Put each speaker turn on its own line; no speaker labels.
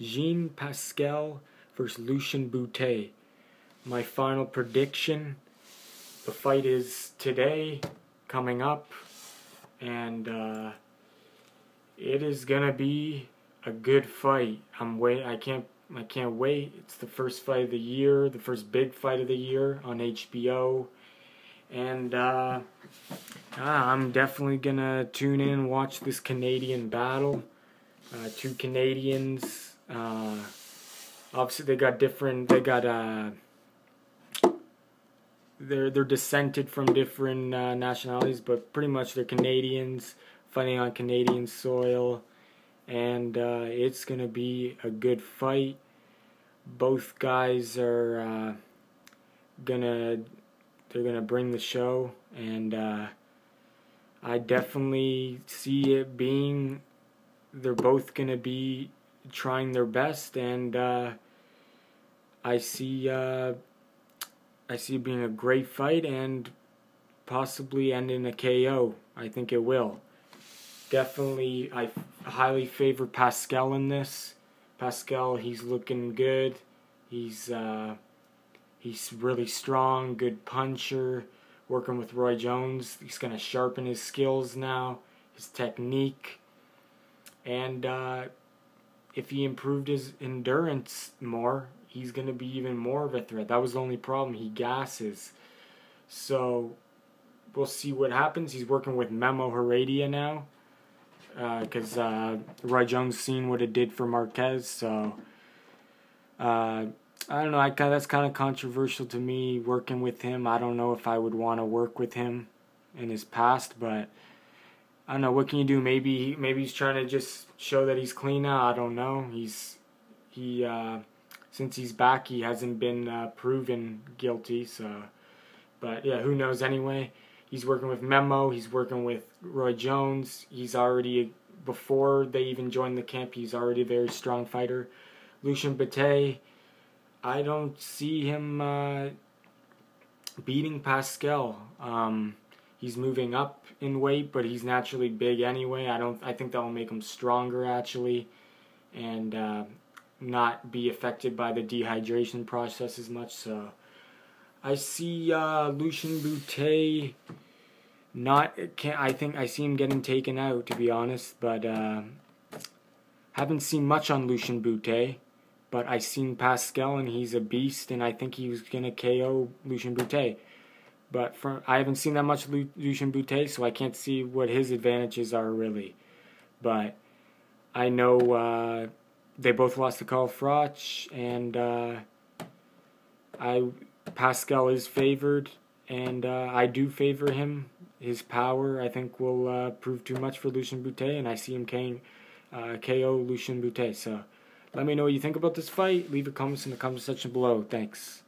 Jean Pascal versus Lucian Bute. My final prediction the fight is today, coming up, and uh, it is gonna be a good fight. I'm wait. I can't. I can't wait. It's the first fight of the year, the first big fight of the year on HBO, and uh, I'm definitely gonna tune in and watch this Canadian battle. Uh, two Canadians. Uh, obviously, they got different. They got uh, they're they're descended from different uh, nationalities, but pretty much they're Canadians fighting on Canadian soil, and uh, it's gonna be a good fight. Both guys are uh, gonna they're gonna bring the show, and uh, I definitely see it being they're both gonna be trying their best, and uh, I see uh, I see it being a great fight and possibly end in a KO. I think it will. Definitely, I highly favor Pascal in this. Pascal, he's looking good. He's uh, he's really strong, good puncher. Working with Roy Jones, he's gonna sharpen his skills now, his technique, and uh, if he improved his endurance more, he's going to be even more of a threat. That was the only problem. He gasses. So we'll see what happens. He's working with Memo Heredia now because uh, uh, Roy Jones seen what it did for Marquez. So uh, I don't know. I kinda, that's kind of controversial to me working with him. I don't know if I would want to work with him in his past, but I don't know. What can you do? Maybe maybe he's trying to just show that he's clean now. I don't know. He's he uh, since he's back, he hasn't been uh, proven guilty. So, but yeah, who knows? Anyway, he's working with Memo. He's working with Roy Jones. He's already before they even joined the camp. He's already a very strong fighter. Lucian Bute, I don't see him uh, beating Pascal. Um, he's moving up in weight, but he's naturally big anyway. I don't. I think that will make him stronger actually, and uh, not be affected by the dehydration process as much. So I see uh, Lucian Bute not can I think I see him getting taken out to be honest, but uh, haven't seen much on Lucian Bute. But I seen Pascal and he's a beast, and I think he was gonna KO Lucian Bute. But for I haven't seen that much Lu- Lucian Bute, so I can't see what his advantages are really. But I know. Uh, they both lost to Carl Froch, and uh, I Pascal is favored, and uh, I do favor him. His power, I think, will uh, prove too much for Lucian Bute, and I see him KO, uh, KO Lucian Bute. So let me know what you think about this fight. Leave a comments in the comment section below. Thanks.